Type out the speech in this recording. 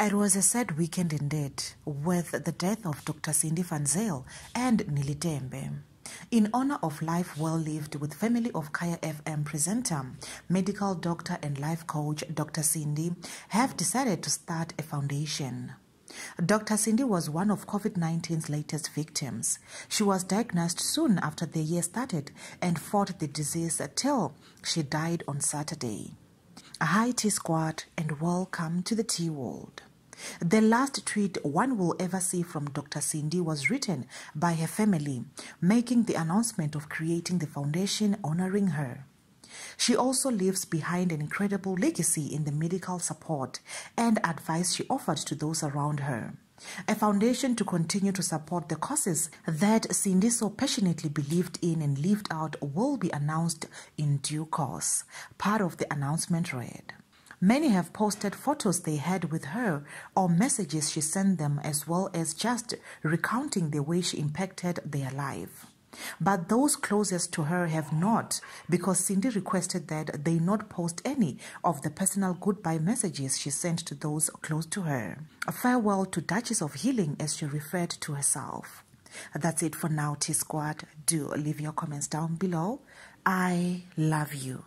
It was a sad weekend indeed, with the death of Dr. Sindi van Zyl and Nellie Tembe. In honor of life well lived with family of Kaya FM presenter, medical doctor and life coach Dr. Sindi have decided to start a foundation. Dr. Sindi was one of COVID 19's latest victims. She was diagnosed soon after the year started and fought the disease till she died on Saturday. Hi, T Squad, and welcome to the T World. The last tweet one will ever see from Dr. Sindi was written by her family, making the announcement of creating the foundation honoring her. She also leaves behind an incredible legacy in the medical support and advice she offered to those around her. A foundation to continue to support the causes that Sindi so passionately believed in and lived out will be announced in due course. Part of the announcement read. Many have posted photos they had with her or messages she sent them, as well as just recounting the way she impacted their life. But those closest to her have not, because Sindi requested that they not post any of the personal goodbye messages she sent to those close to her. A farewell to Duchess of Healing, as she referred to herself. That's it for now, T Squad. Do leave your comments down below. I love you.